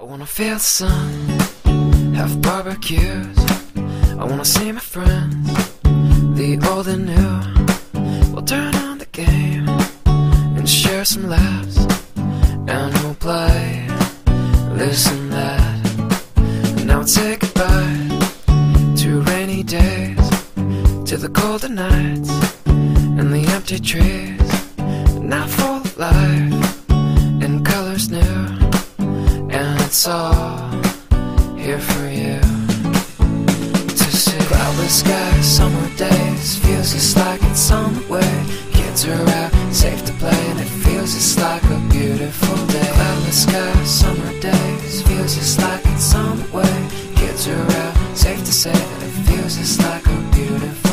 I wanna feel the sun, have barbecues. I wanna see my friends, the old and new. We'll turn on the game and share some laughs, and we'll play this and that. Now we'll say goodbye to rainy days, to the colder nights and the empty trees. Now full of life and colors new, and it's all here for you to see. Cloudless skies, summer days, feels just like it's way. Kids are out, safe to play, and it feels just like a beautiful day. Cloudless skies, summer days, feels just like it's way. Kids are out, safe to say that it feels just like a beautiful